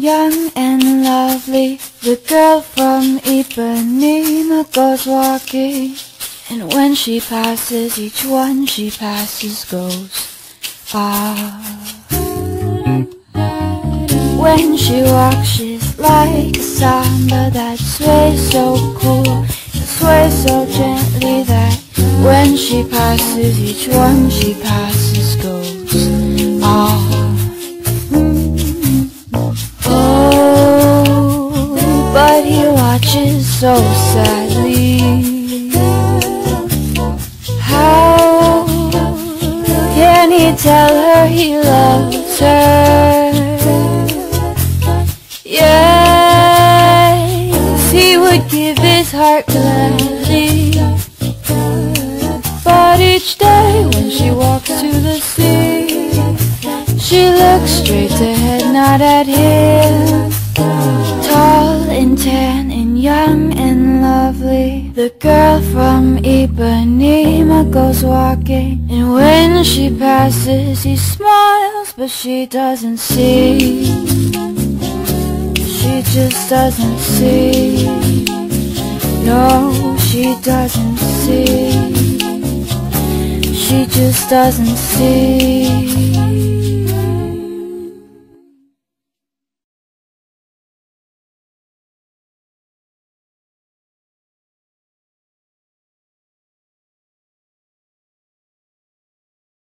young and lovely. The girl from Ipanema goes walking. And when she passes, each one she passes goes, ah. When she walks, she's like a samba that sways so cool, sways so gently that when she passes, each one she passes goes, but he watches so sadly. How can he tell her he loves her? Yes, he would give his heart gladly. But each day when she walks to the sea, she looks straight ahead, not at him. Tan and young and lovely, the girl from Ipanema goes walking. And when she passes, he smiles, but she doesn't see. She just doesn't see. No, she doesn't see. She just doesn't see.